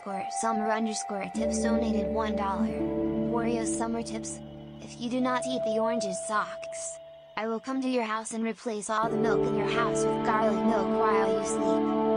underscore summer underscore tips donated $1. Wario's summer tips? If you do not eat the oranges socks, I will come to your house and replace all the milk in your house with garlic milk while you sleep.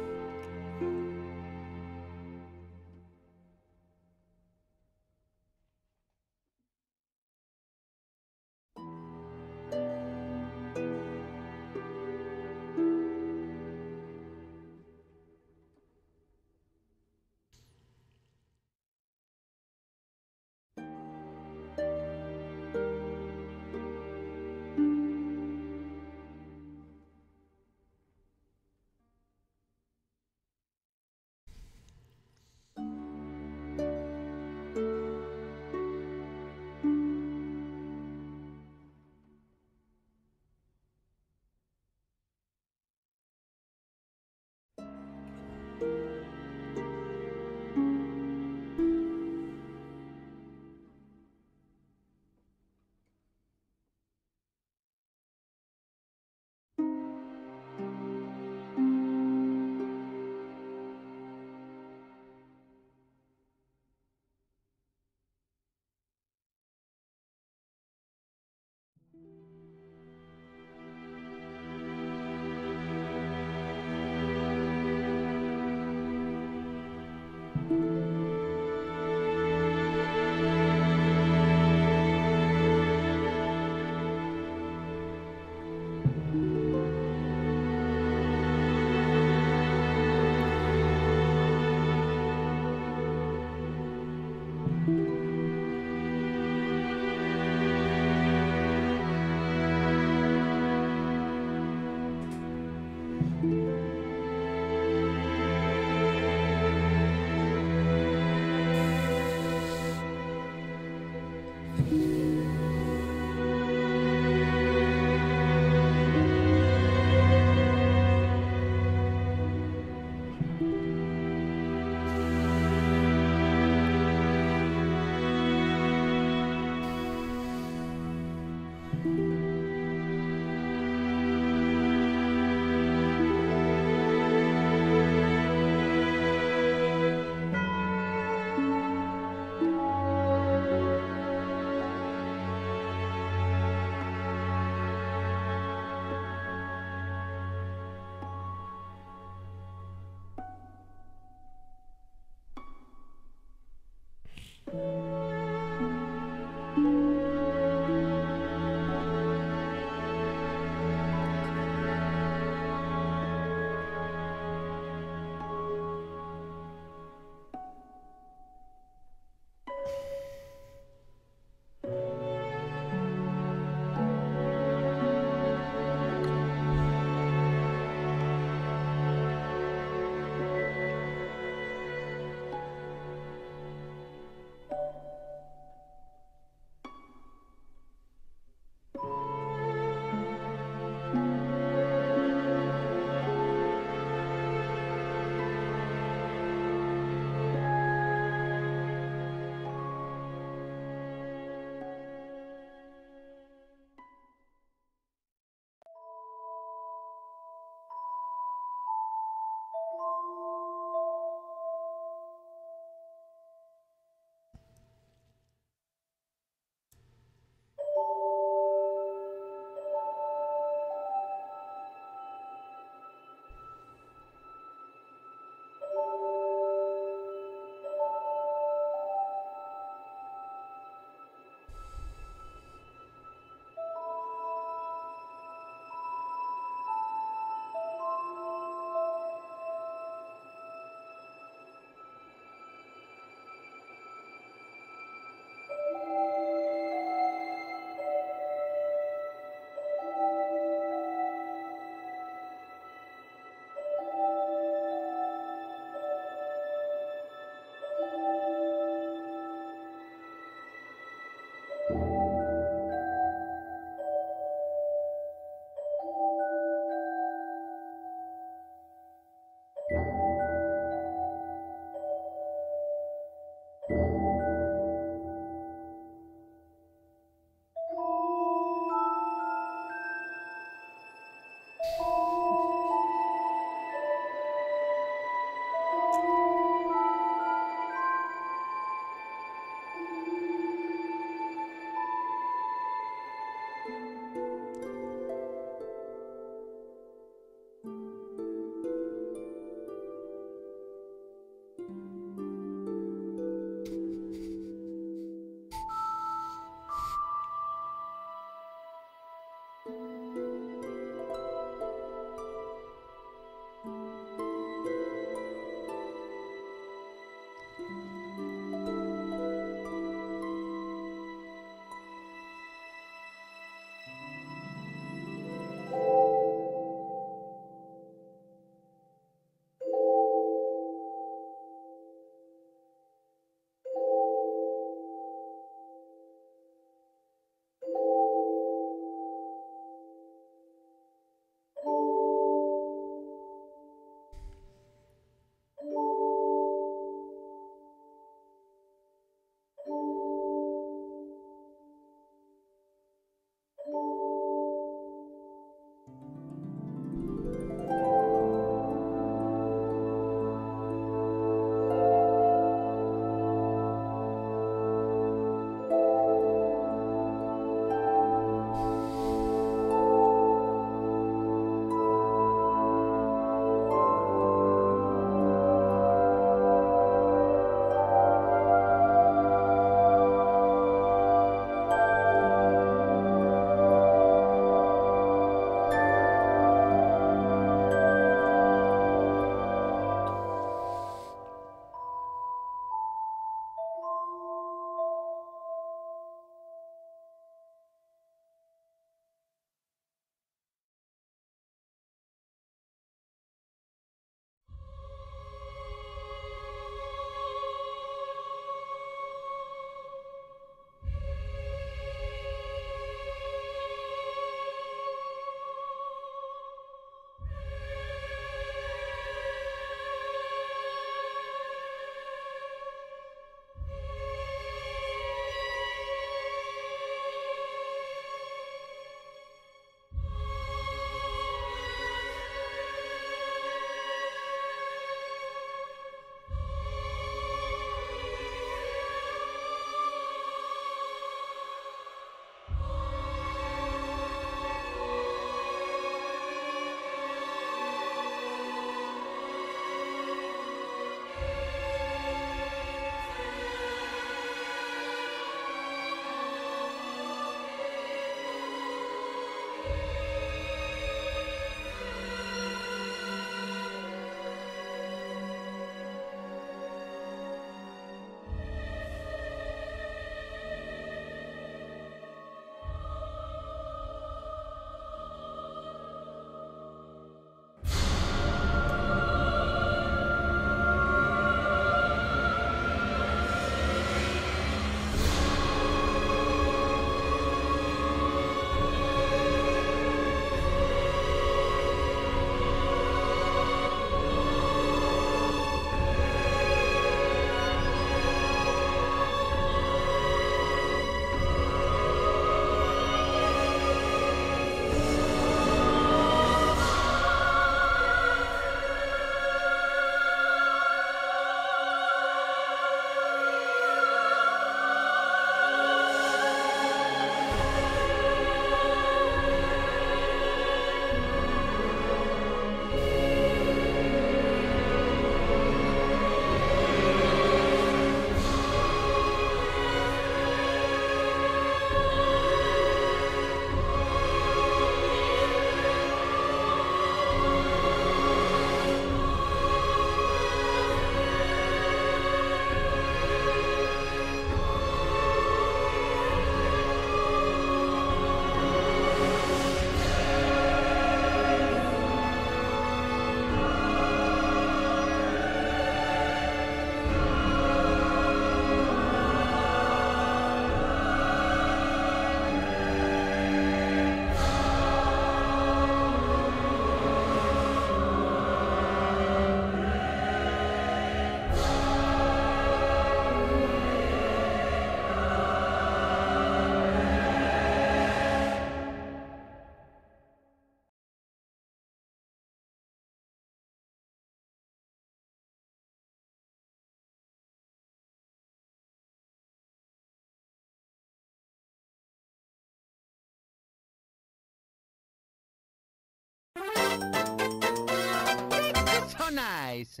So nice!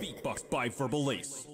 Beatbox by Verbalase.